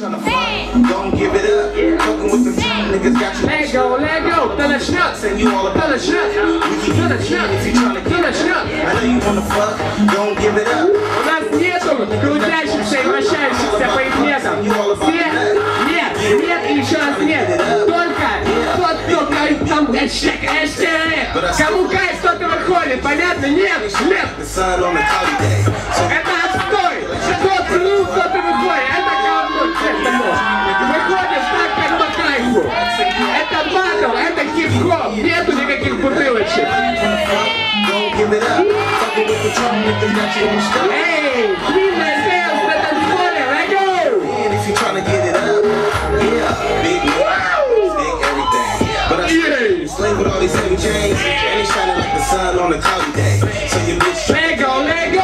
Don't give it up. Fucking with them niggas got you. Let go, let go, to начнет, Saying you all to about начнет, We can to get it in if you tryna to get it. начнет. I know you wanna fuck, don't give it up. У нас нету крутящихся и вращающихся по предметам. Все нет, нет и еще раз нет. Только тот, кто кайф там. Кому кайф, тот и выходит. Понятно? Нет, нет. got you on stuff. Эй, длинная sales на танцполе. Let go. And if you tryna get it up, yeah, big moves, big everything. But I Yay. slave with all these heavy chains, and it's shining like the sun on a cloudy day. So your bitch Let go, let go.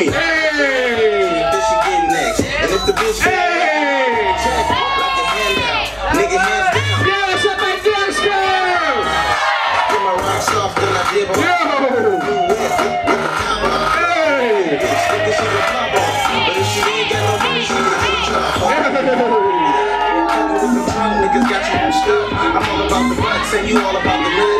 me. Hey. Bitch, she get next. And if the bitch hey. Nigga, hands down. Yeah, it's up my my rocks off, ain't got no money all about the butts and you all about the.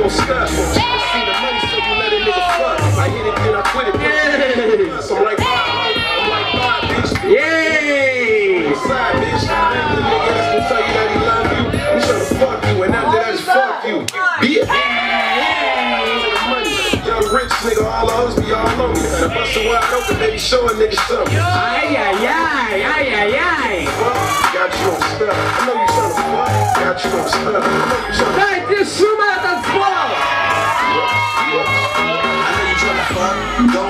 gon' stunt. I see the money, so you let a nigga fuck. I hit it, then I quit it. Yeah. So I'm like, I'm like, bye, bitch. Yeah. Side bitch. The nigga that's gonna tell you that he love you. He tryna fuck you, and after that, just fuck you. Bitch. Young rich nigga, all the hoes be all on me. The bust a wide open, baby, show a nigga something. Ay, ay, ay, ay, ay, ay. Got you on stuff. I know you tryna fuck. Got you on stuff. I know you tryna fuck. Don't.